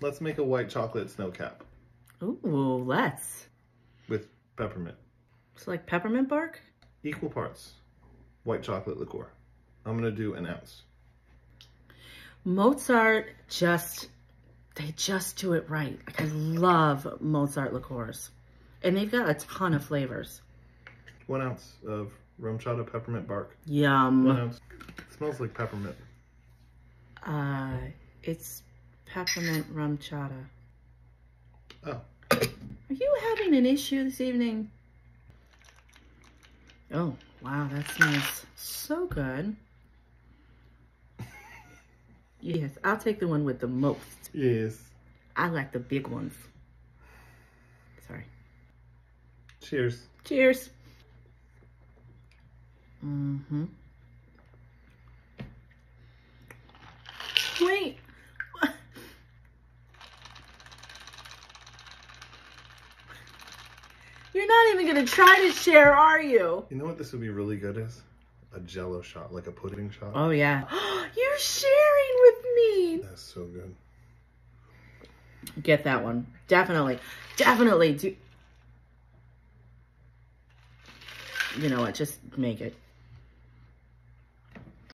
Let's make a white chocolate snow cap Ooh, let's. with peppermint. It's like peppermint bark? Equal parts white chocolate liqueur. I'm gonna do an ounce. Mozart just, they just do it right. Like I love Mozart liqueurs. And they've got a ton of flavors. One ounce of Rumchata peppermint bark. Yum. One ounce. It smells like peppermint. Uh, it's peppermint Rumchata. Oh, Are you having an issue this evening? Oh, wow, that smells so good. Yes, I'll take the one with the most. yes. I like the big ones. Sorry. Cheers. Cheers. Mm-hmm. Wait. You're not even gonna try to share, are you? You know what this would be really good as? A jello shot, like a pudding shot. Oh yeah. You're sharing with me. That's so good. Get that one. Definitely. Definitely do. You know what? Just make it.